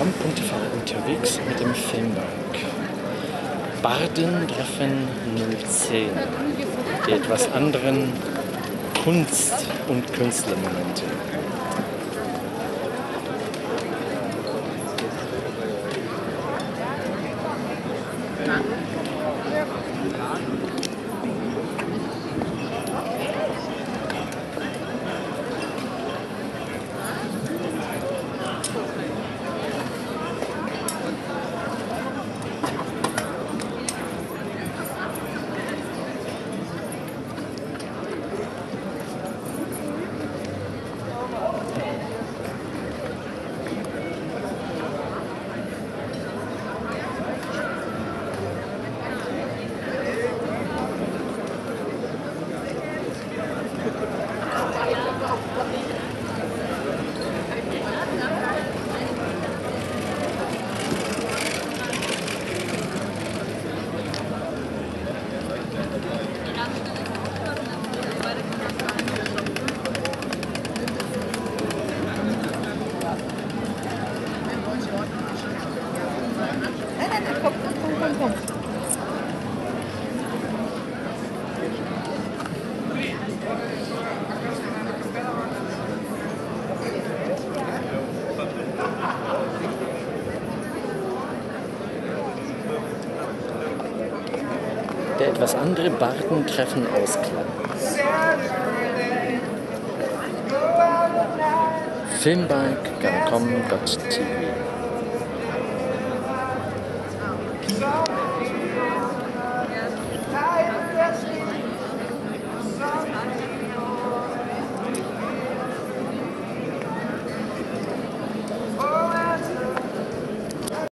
Komm.tv unterwegs mit dem Filmbank. Barden treffen 010. Die etwas anderen Kunst- und Künstlermomente. Der etwas andere Barden treffen Ausklang. Filmbank.com.tv